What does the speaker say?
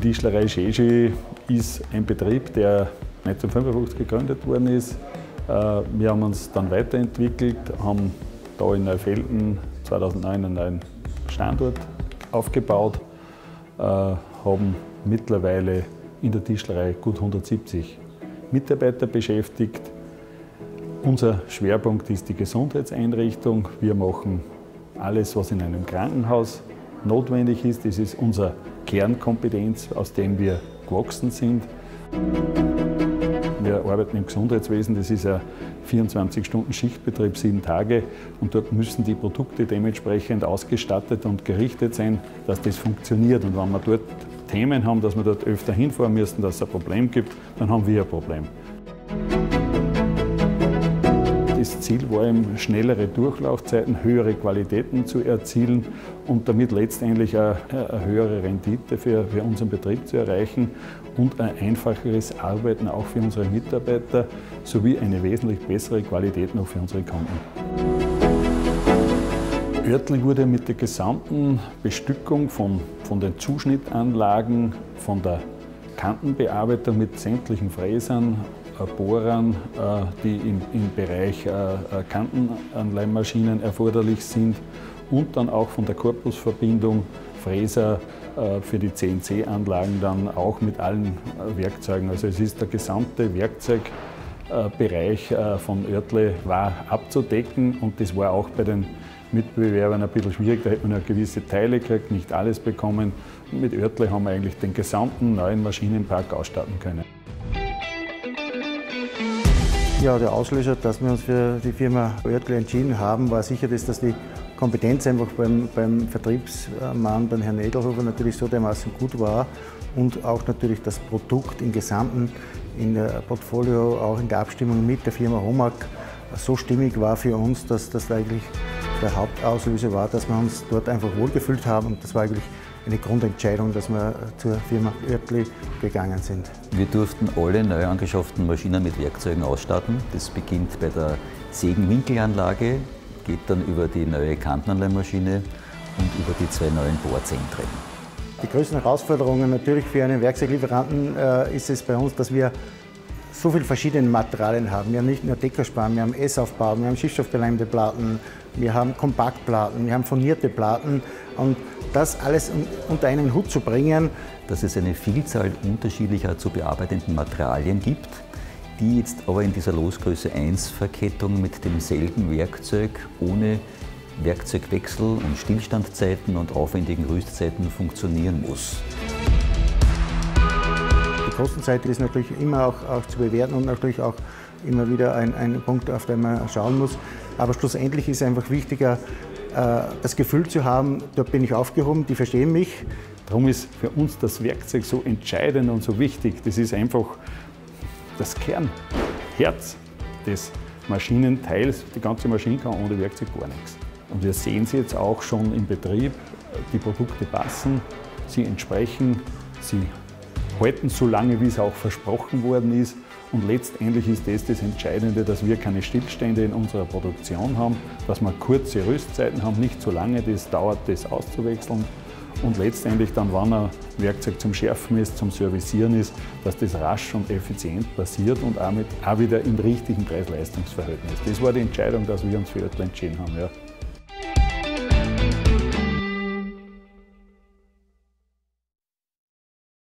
Tischlerei Scheschi ist ein Betrieb, der 1955 gegründet worden ist. Äh, wir haben uns dann weiterentwickelt, haben da in Neufelden 2009 einen neuen Standort aufgebaut, äh, haben mittlerweile in der Tischlerei gut 170 Mitarbeiter beschäftigt. Unser Schwerpunkt ist die Gesundheitseinrichtung. Wir machen alles, was in einem Krankenhaus notwendig ist. Das ist unsere Kernkompetenz, aus dem wir gewachsen sind. Wir arbeiten im Gesundheitswesen, das ist ein 24-Stunden-Schichtbetrieb, sieben Tage. Und dort müssen die Produkte dementsprechend ausgestattet und gerichtet sein, dass das funktioniert. Und wenn wir dort Themen haben, dass wir dort öfter hinfahren müssen, dass es ein Problem gibt, dann haben wir ein Problem. Das Ziel war eben, schnellere Durchlaufzeiten, höhere Qualitäten zu erzielen und damit letztendlich eine, eine höhere Rendite für, für unseren Betrieb zu erreichen und ein einfacheres Arbeiten auch für unsere Mitarbeiter sowie eine wesentlich bessere Qualität noch für unsere Kunden. Oertling wurde mit der gesamten Bestückung von, von den Zuschnittanlagen, von der Kantenbearbeitung mit sämtlichen Fräsern äh, Bohrern, äh, die im, im Bereich äh, Kantenanleihmaschinen erforderlich sind und dann auch von der Korpusverbindung Fräser für die CNC-Anlagen dann auch mit allen Werkzeugen. Also es ist der gesamte Werkzeugbereich von Oertle war abzudecken und das war auch bei den Mitbewerbern ein bisschen schwierig. Da hätte man ja gewisse Teile gekriegt, nicht alles bekommen. Mit Oertle haben wir eigentlich den gesamten neuen Maschinenpark ausstatten können. Ja, der Auslöser, dass wir uns für die Firma Oertle entschieden haben, war sicher das, dass die Kompetenz einfach beim, beim Vertriebsmann, beim Herrn Edelhofer, natürlich so dermaßen gut war und auch natürlich das Produkt im Gesamten in der Portfolio, auch in der Abstimmung mit der Firma Homag so stimmig war für uns, dass das eigentlich der Hauptauslöser war, dass wir uns dort einfach wohlgefühlt haben und das war eigentlich eine Grundentscheidung, dass wir zur Firma Oertli gegangen sind. Wir durften alle neu angeschafften Maschinen mit Werkzeugen ausstatten. Das beginnt bei der Sägenwinkelanlage, geht dann über die neue Kantenanleihmaschine und über die zwei neuen Bohrzentren. Die größten Herausforderungen natürlich für einen Werkzeuglieferanten äh, ist es bei uns, dass wir so viele verschiedene Materialien haben. Wir haben nicht nur Deckerspan, wir haben S-Aufbau, wir haben schiffstoffbeleimte Platten, wir haben Kompaktplatten, wir haben furnierte Platten und das alles unter einen Hut zu bringen. Dass es eine Vielzahl unterschiedlicher zu bearbeitenden Materialien gibt, die jetzt aber in dieser Losgröße 1 Verkettung mit demselben Werkzeug ohne Werkzeugwechsel und Stillstandzeiten und aufwendigen Rüstzeiten funktionieren muss. Die Kostenseite ist natürlich immer auch, auch zu bewerten und natürlich auch immer wieder ein, ein Punkt, auf den man schauen muss. Aber schlussendlich ist einfach wichtiger, äh, das Gefühl zu haben, dort bin ich aufgehoben, die verstehen mich. Darum ist für uns das Werkzeug so entscheidend und so wichtig. Das ist einfach das Kernherz des Maschinenteils. Die ganze Maschine kann ohne Werkzeug gar nichts. Und wir sehen sie jetzt auch schon im Betrieb. Die Produkte passen, sie entsprechen, sie halten so lange, wie es auch versprochen worden ist. Und letztendlich ist das das Entscheidende, dass wir keine Stillstände in unserer Produktion haben, dass wir kurze Rüstzeiten haben, nicht so lange das dauert, das auszuwechseln. Und letztendlich dann, wann ein Werkzeug zum Schärfen ist, zum Servicieren ist, dass das rasch und effizient passiert und auch, auch wieder im richtigen Preis-Leistungs-Verhältnis. Das war die Entscheidung, dass wir uns für Oetler entschieden haben. Ja.